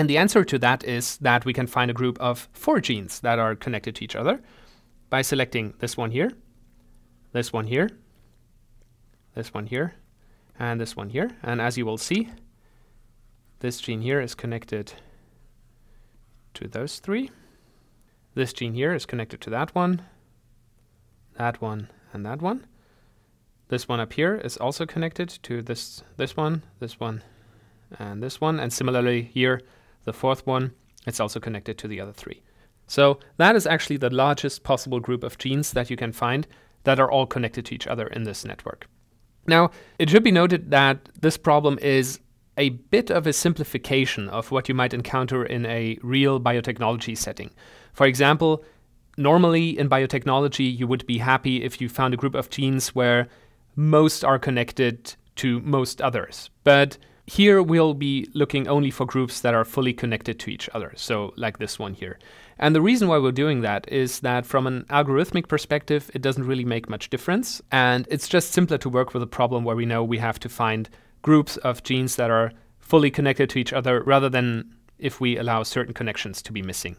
And the answer to that is that we can find a group of four genes that are connected to each other by selecting this one here, this one here, this one here, and this one here. And as you will see, this gene here is connected to those three. This gene here is connected to that one, that one, and that one. This one up here is also connected to this this one, this one, and this one. And similarly here, the fourth one, it's also connected to the other three. So that is actually the largest possible group of genes that you can find that are all connected to each other in this network. Now, it should be noted that this problem is a bit of a simplification of what you might encounter in a real biotechnology setting. For example, normally in biotechnology, you would be happy if you found a group of genes where most are connected to most others. But here we'll be looking only for groups that are fully connected to each other, so like this one here. And the reason why we're doing that is that from an algorithmic perspective, it doesn't really make much difference. And it's just simpler to work with a problem where we know we have to find groups of genes that are fully connected to each other rather than if we allow certain connections to be missing.